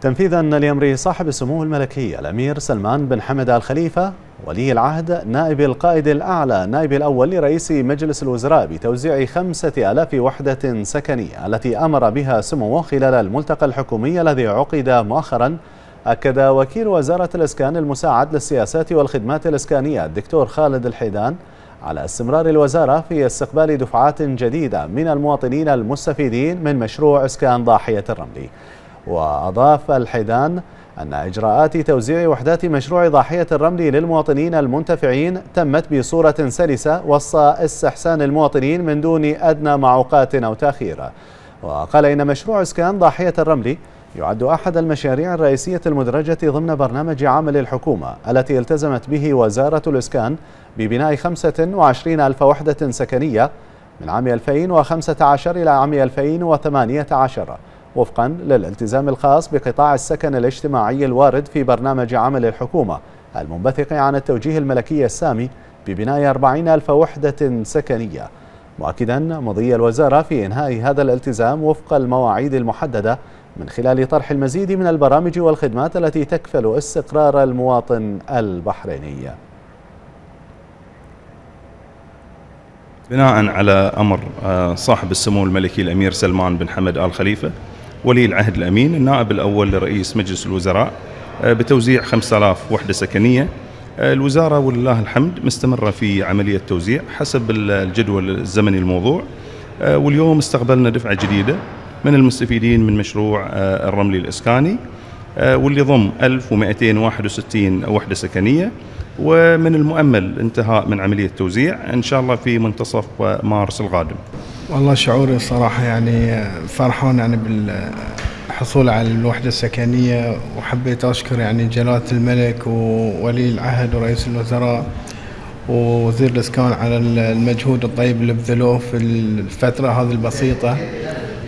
تنفيذا لأمر صاحب السمو الملكي الأمير سلمان بن حمد آل خليفة ولي العهد نائب القائد الأعلى نائب الأول لرئيس مجلس الوزراء بتوزيع خمسة آلاف وحدة سكنية التي أمر بها سموه خلال الملتقى الحكومي الذي عقد مؤخرا أكد وكيل وزارة الإسكان المساعد للسياسات والخدمات الإسكانية الدكتور خالد الحيدان على استمرار الوزارة في استقبال دفعات جديدة من المواطنين المستفيدين من مشروع إسكان ضاحية الرملي. وأضاف الحيدان أن إجراءات توزيع وحدات مشروع ضاحية الرمل للمواطنين المنتفعين تمت بصورة سلسة وسط استحسان المواطنين من دون أدنى معوقات أو تأخير. وقال إن مشروع إسكان ضاحية الرمل يعد أحد المشاريع الرئيسية المدرجة ضمن برنامج عمل الحكومة التي التزمت به وزارة الإسكان ببناء 25 ألف وحدة سكنية من عام 2015 إلى عام 2018 وفقا للالتزام الخاص بقطاع السكن الاجتماعي الوارد في برنامج عمل الحكومة المنبثق عن التوجيه الملكي السامي ببناء 40 ألف وحدة سكنية. مؤكدا مضي الوزارة في إنهاء هذا الالتزام وفق المواعيد المحددة من خلال طرح المزيد من البرامج والخدمات التي تكفل استقرار المواطن البحريني. بناء على أمر صاحب السمو الملكي الأمير سلمان بن حمد آل خليفة ولي العهد الأمين النائب الأول لرئيس مجلس الوزراء آه، بتوزيع 5000 وحدة سكنية. آه، الوزارة ولله الحمد مستمرة في عملية توزيع حسب الجدول الزمني الموضوع. آه، واليوم استقبلنا دفعة جديدة من المستفيدين من مشروع الرملي الإسكاني واللي ضم 1261 وحدة سكنية. ومن المؤمل الانتهاء من عملية توزيع إن شاء الله في منتصف مارس القادم والله شعوري صراحة يعني فرحان يعني بالحصول على الوحدة السكنية وحبيت أشكر يعني جلالة الملك وولي العهد ورئيس الوزراء ووزير الإسكان على المجهود الطيب اللي بذلوه في الفترة هذه البسيطة.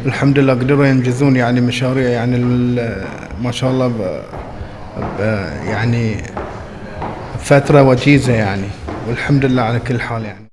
الحمد لله قدروا ينجزون يعني مشاريع يعني ما شاء الله ب يعني فترة وجيزة يعني. والحمد لله على كل حال يعني.